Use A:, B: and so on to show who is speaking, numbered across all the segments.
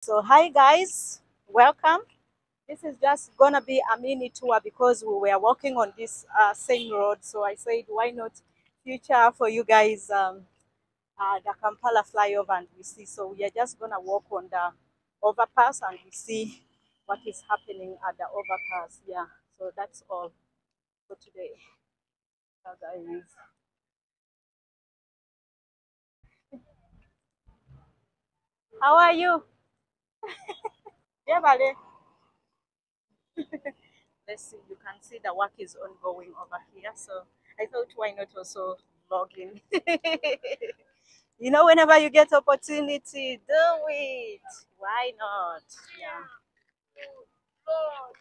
A: So hi guys, welcome. This is just gonna be a mini tour because we were walking on this uh, same road. So I said, why not future for you guys um, uh, the Kampala flyover and we see. So we are just gonna walk on the overpass and we see what is happening at the overpass. Yeah. So that's all for today. Guys. How are you? Yeah, Vale. Let's see. You can see the work is ongoing over here. So I thought why not also vlogging. you know, whenever you get opportunity, do it. Why not? Yeah. Lord,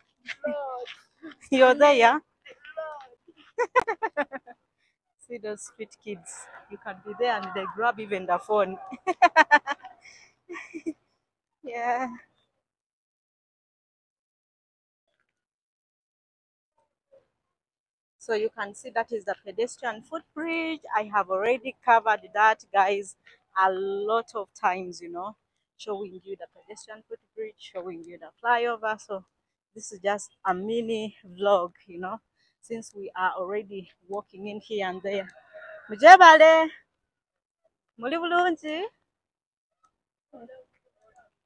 A: Lord. You're there, yeah? See those street kids. You can be there and they grab even the phone. Yeah. So you can see that is the pedestrian footbridge. I have already covered that, guys, a lot of times, you know, showing you the pedestrian footbridge, showing you the flyover. So this is just a mini vlog, you know, since we are already walking in here and there. Mujebale, muli?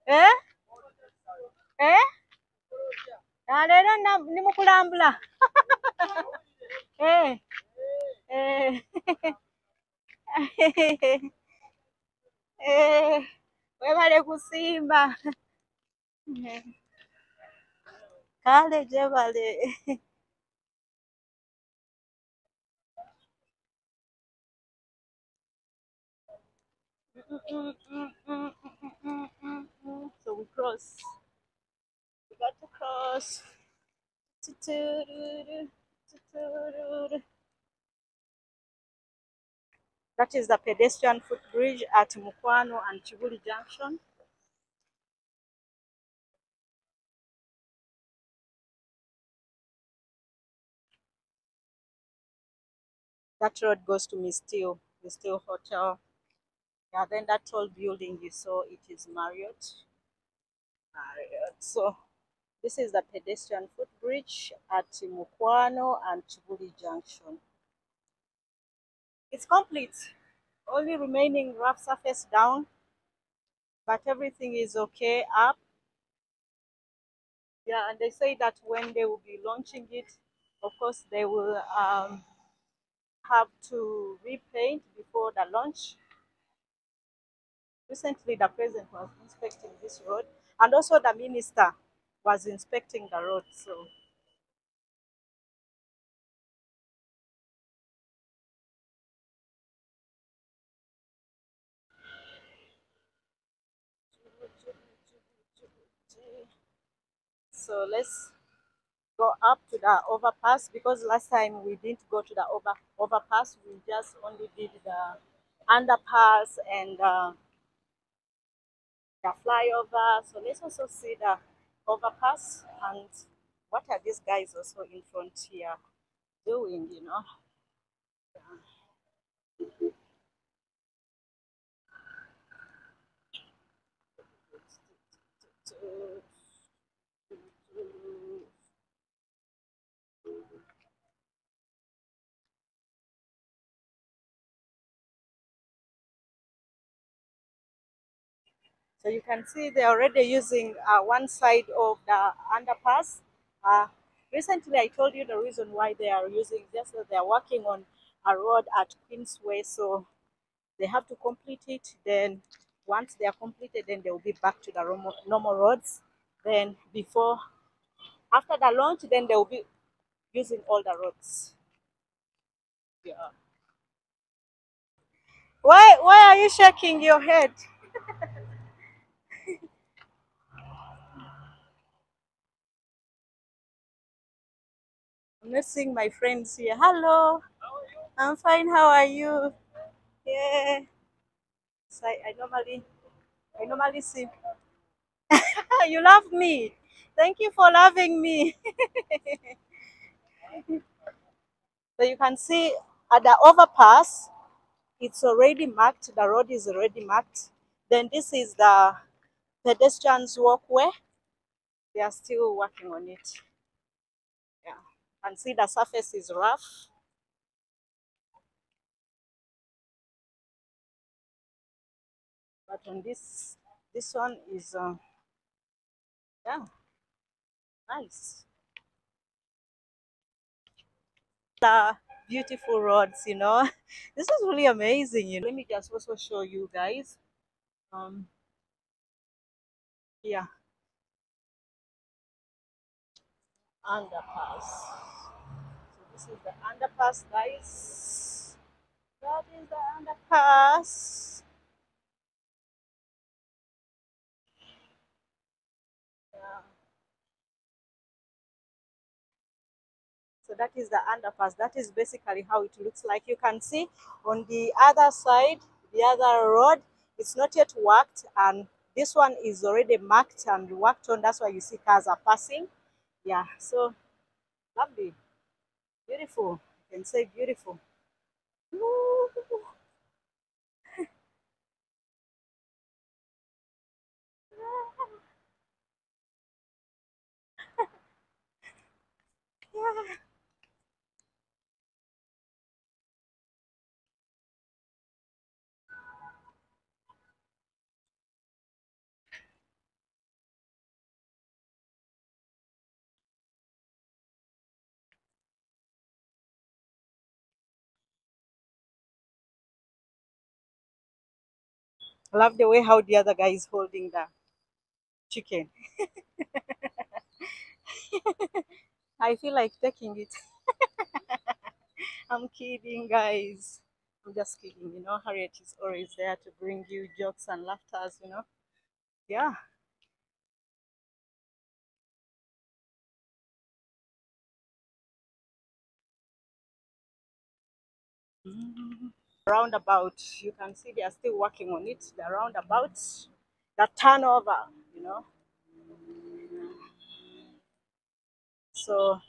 A: Eh? Eh? Ah, leero ndi mu kulambula eh, webale kusimba. Kale gyebale Mm-mm-mm-mm-mm-mm-mm. So we cross. We got to cross. That is the pedestrian footbridge at Mukwano and Kibuli Junction. That road goes to Mestil, Mestil Hotel. Yeah, then that tall building you saw, it is Marriott. Marriott. So this is the pedestrian footbridge at Mukwano and Kibuli Junction. It's complete. Only remaining rough surface down, but everything is okay up. Yeah, and they say that when they will be launching it, of course, they will um, have to repaint before the launch. Recently, the president was inspecting this road, and also the minister was inspecting the road. So, so let's go up to the overpass because last time we didn't go to the over overpass. We just only did the underpass and uh, the flyover. So let's also see the overpass and what are these guys also in front here doing, you know? So you can see they're already using uh, one side of the underpass. Uh, recently, I told you the reason why they are using that they're working on a road at Queensway, so they have to complete it. Then, once they are completed, then they will be back to the normal, normal roads. Then, before after the launch, then they will be using all the roads. Yeah. Why? Why are you shaking your head? not seeing my friends here. Hello. I'm fine. How are you? Yeah. So I, I normally I normally see you love me. Thank you for loving me. so you can see at the overpass, it's already marked. The road is already marked. Then this is the pedestrians walkway. They are still working on it. And see the surface is rough. But on this, this one is, uh, yeah, nice. The beautiful roads, you know. This is really amazing. You know. Let me just also show you guys. Um, yeah, underpass. This is the underpass, guys. That is the underpass. Yeah. So that is the underpass. That is basically how it looks like. You can see on the other side, the other road, it's not yet worked and this one is already marked and worked on. That's why you see cars are passing. Yeah, so lovely, beautiful. You can say beautiful. Woo. Yeah. I love the way how the other guy is holding the chicken. I feel like taking it. I'm kidding, guys. I'm just kidding. You know, Harriet is always there to bring you jokes and laughters, you know. Yeah. Mm. Roundabout, you can see they are still working on it. The roundabout, the turnover, you know. So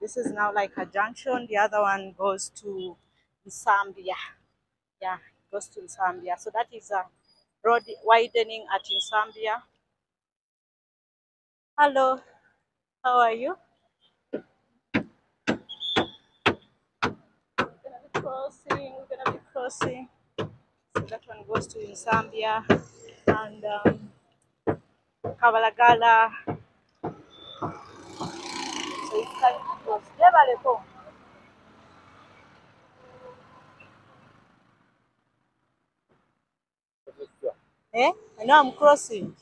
A: this is now like a junction. The other one goes to Nsambya. Yeah, goes to Nsambya. So that is a road widening at Nsambya. Hello, how are you? We're gonna be crossing. We're gonna be crossing. So that one goes to Nsambya and um, Kabalagala. So you can cross. Jebaleko. Eh? I know I'm crossing.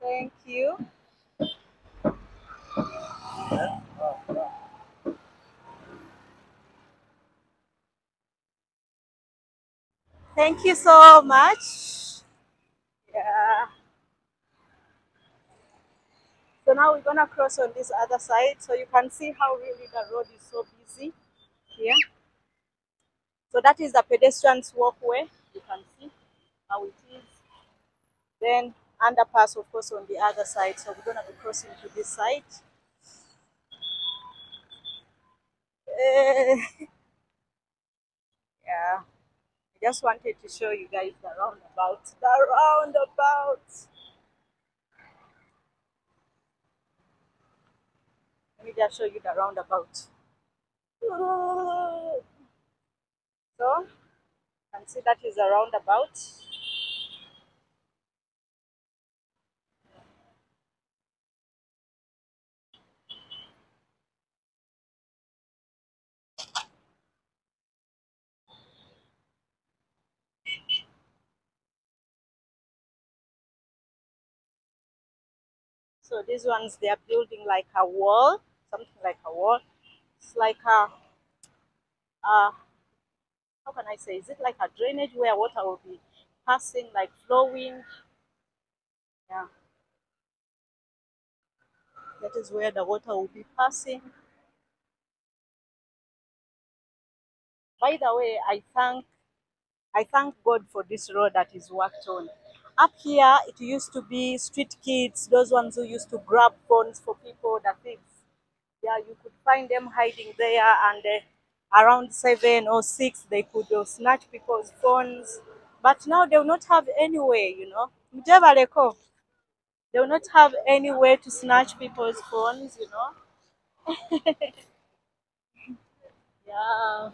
A: Thank you. Thank you so much. Yeah. So now we're gonna cross on this other side. So you can see how really the road is so busy here. So that is the pedestrians walkway. You can see how it is. Then underpass, of course, on the other side. So we're gonna be crossing to this side. Eh, yeah. Just wanted to show you guys the roundabout. The roundabout. Let me just show you the roundabout. So, you can see that is a roundabout. So these ones, they are building like a wall, something like a wall. It's like a, uh, how can I say? Is it like a drainage where water will be passing, like flowing? Yeah. That is where the water will be passing. By the way, I thank I thank God for this road that is worked on. Up here, it used to be street kids, those ones who used to grab phones for people, the thieves. Yeah, you could find them hiding there, and uh, around seven or six, they could uh, snatch people's phones. But now they will not have any way, you know. They will not have any way to snatch people's phones, you know. yeah.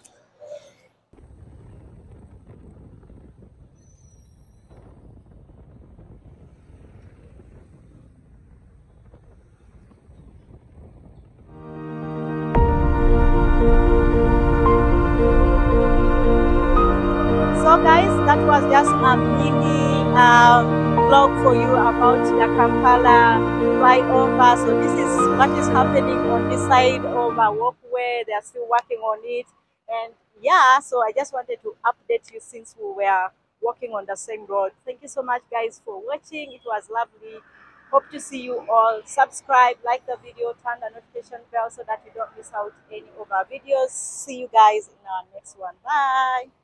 A: Was just a mini um, vlog for you about the Kampala flyover. So this is what is happening on this side of a walkway. They are still working on it. And yeah, so I just wanted to update you since we were walking on the same road. Thank you so much guys for watching. It was lovely. Hope to see you all. Subscribe, like the video, turn the notification bell so that you don't miss out any of our videos. See you guys in our next one. Bye.